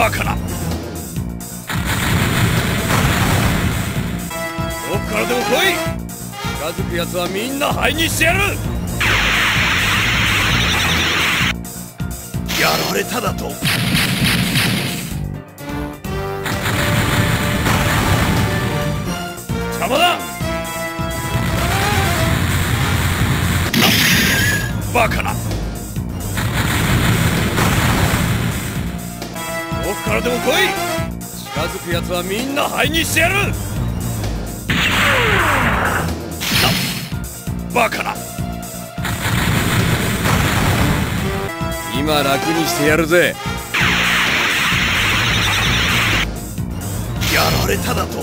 バカな。どっからでも来い。近づく奴はみんな灰にしてやる。やられただと。邪魔だ。バカな。どっからでも来い。近づく奴はみんな灰にしてやる。バカな。今楽にしてやるぜ。やられただと。